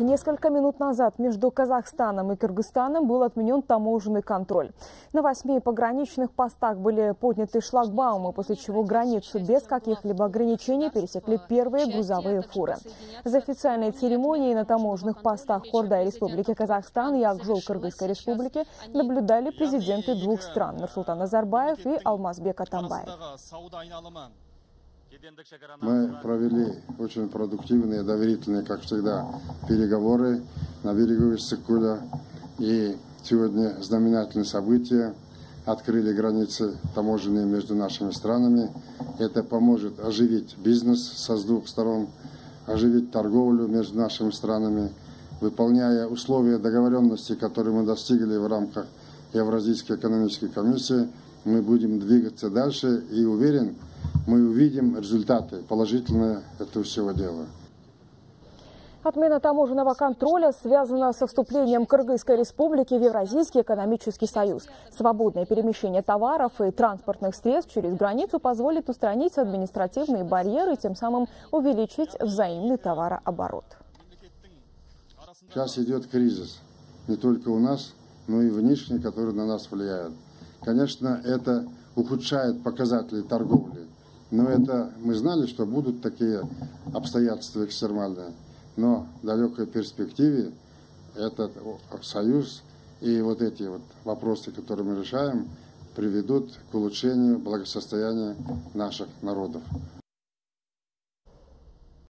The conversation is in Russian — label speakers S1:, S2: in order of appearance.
S1: Несколько минут назад между Казахстаном и Кыргызстаном был отменен таможенный контроль. На восьми пограничных постах были подняты шлагбаумы, после чего границу без каких-либо ограничений пересекли первые грузовые фуры. За официальной церемонией на таможенных постах Кордай Республики Казахстан и Акжол Кыргызской Республики наблюдали президенты двух стран Нурсултан Назарбаев и Алмазбек Атамбаев.
S2: Мы провели очень продуктивные, доверительные, как всегда, переговоры на берегу Иссыкуля. И сегодня знаменательное событие. Открыли границы таможенные между нашими странами. Это поможет оживить бизнес со двух сторон, оживить торговлю между нашими странами, выполняя условия договоренности, которые мы достигли в рамках Евразийской экономической комиссии, мы будем двигаться дальше и уверен, мы увидим результаты положительные этого всего дела.
S1: Отмена таможенного контроля связана со вступлением Кыргызской республики в Евразийский экономический союз. Свободное перемещение товаров и транспортных средств через границу позволит устранить административные барьеры и тем самым увеличить взаимный товарооборот.
S2: Сейчас идет кризис. Не только у нас, но и внешний, который на нас влияет. Конечно, это ухудшает показатели торговли. Но это мы знали, что будут такие обстоятельства экстремальные. Но в далекой перспективе этот союз и вот эти вот вопросы, которые мы решаем, приведут к улучшению благосостояния наших народов.